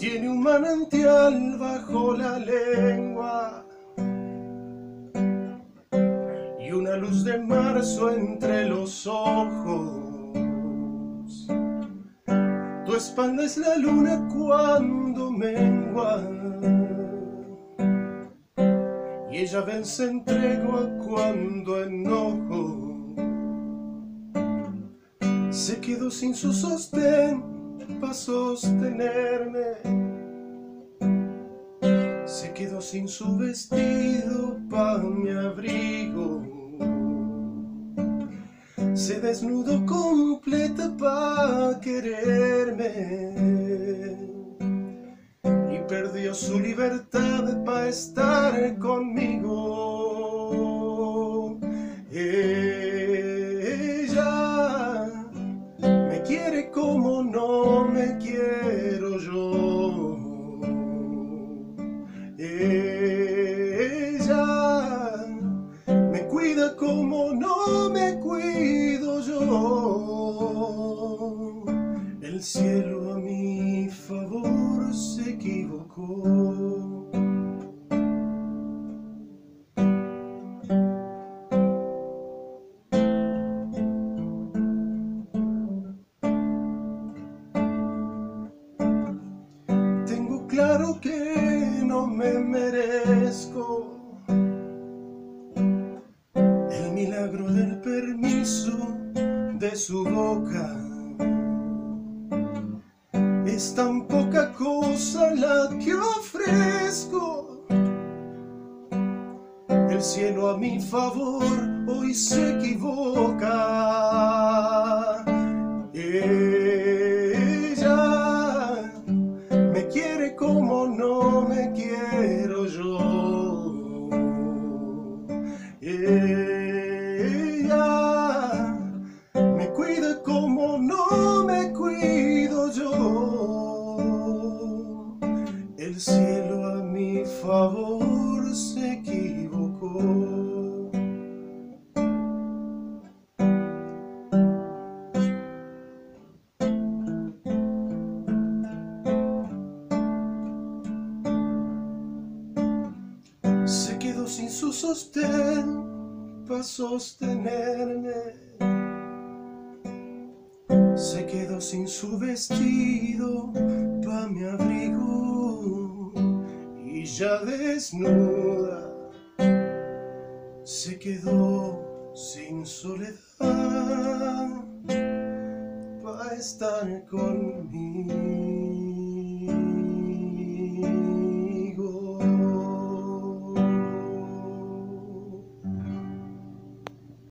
tiene un manantial bajo la lengua y una luz de marzo entre los ojos. Tu espalda es la luna cuando mengua y ella vence en tregua cuando enojo. Se quedó sin su sostén para sostenerme. Se quedó sin su vestido pa' mi abrigo. Se desnudó completa pa' quererme. Y perdió su libertad pa' estar conmigo. Como no me cuido yo. El cielo a mi favor se equivocó. Tengo claro que no me merezco permiso de su boca. Es tan poca cosa la que ofrezco. El cielo a mi favor hoy se equivoca. Ella me quiere como no me quiero yo. Favor se equivocó. Se quedó sin su sostén para sostenerme. Se quedó sin su vestido pa' mi abrigo. Y ya desnuda se quedó sin soledad pa' estar conmigo.